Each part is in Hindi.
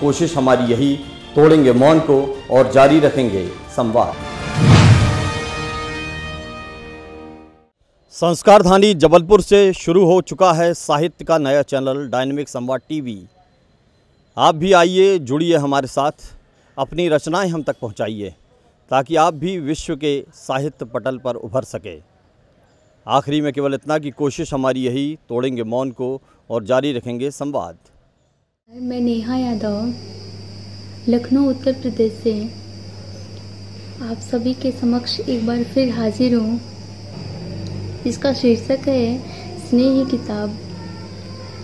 कोशिश हमारी यही, तोड़ेंगे मौन को और जारी रखेंगे संवाद। संस्कार धानी जबलपुर से शुरू हो चुका है साहित्य का नया चैनल, डायनेमिक संवाद टीवी। आप भी आइए, जुड़िए हमारे साथ। अपनी रचनाएँ हम तक पहुंचाइए, ताकि आप भी विश्व के साहित्य पटल पर उभर सके। आखिरी में केवल इतना कि कोशिश हमारी यही, तोड़ेंगे मौन को और जारी रखेंगे संवाद। मैं नेहा यादव, लखनऊ, उत्तर प्रदेश से। आप सभी के समक्ष एक बार फिर हाजिर हूँ। इसका शीर्षक है, स्नेह किताब।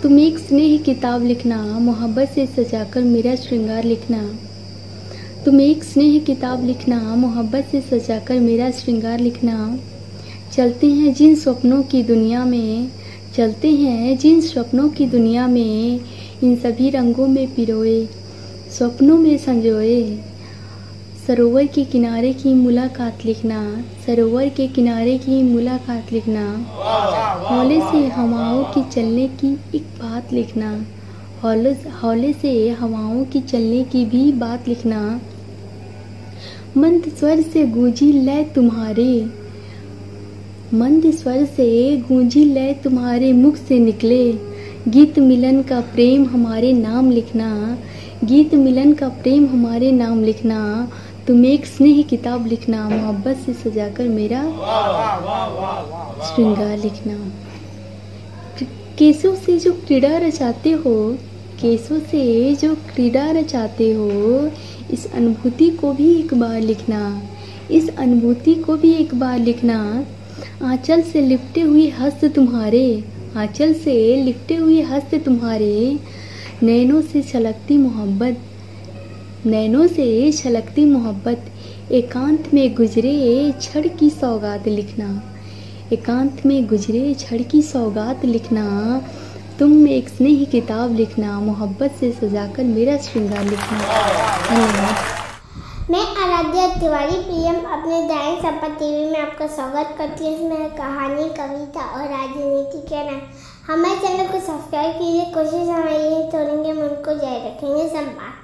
तुम एक स्नेह किताब लिखना, मोहब्बत से सजाकर मेरा श्रृंगार लिखना। तुम एक स्नेह किताब लिखना, मोहब्बत से सजाकर मेरा श्रृंगार लिखना। चलते हैं जिन सपनों की दुनिया में, चलते हैं जिन सपनों की दुनिया में। इन सभी रंगों में पिरोए सपनों में संजोए। सरोवर के किनारे की मुलाकात लिखना, सरोवर के किनारे की मुलाकात लिखना। हौले से हवाओं की चलने की एक बात लिखना, हौले हौले से हवाओं की चलने की भी बात लिखना। मंद स्वर से गूंजी लय तुम्हारे, मंद स्वर से गूंजी लय तुम्हारे मुख से निकले। गीत मिलन का प्रेम हमारे नाम लिखना, गीत मिलन का प्रेम हमारे नाम लिखना, तुम एक स्नेह किताब लिखना, मोहब्बत से सजाकर मेरा श्रृंगार लिखना। केसों से जो क्रीड़ा रचाते हो, केसों से जो क्रीड़ा रचाते हो, इस अनुभूति को भी एक बार लिखना, इस अनुभूति को भी एक बार लिखना। आंचल से लिपटे हुए हस्त तुम्हारे आंचल से लिपटे हुए हस्त तुम्हारे, नैनों से छलकती मोहब्बत, नैनों से छलकती मोहब्बत। एकांत में गुजरे छड़ की सौगात लिखना, एकांत में गुजरे छड़ की सौगात लिखना। तुम एक स्नेह किताब लिखना, मोहब्बत से सजाकर मेरा श्रृंगार लिखना। धन्यवाद। मैं आराध्या तिवारी, पीएम अपने दैनिक सपा टीवी में आपका स्वागत करती हूँ। इसमें कहानी, कविता और राजनीति के नाम। हमारे चैनल को सब्सक्राइब कीजिए, कोशिश हमारी यही तोड़ेंगे मन को जारी रखेंगे। संवाद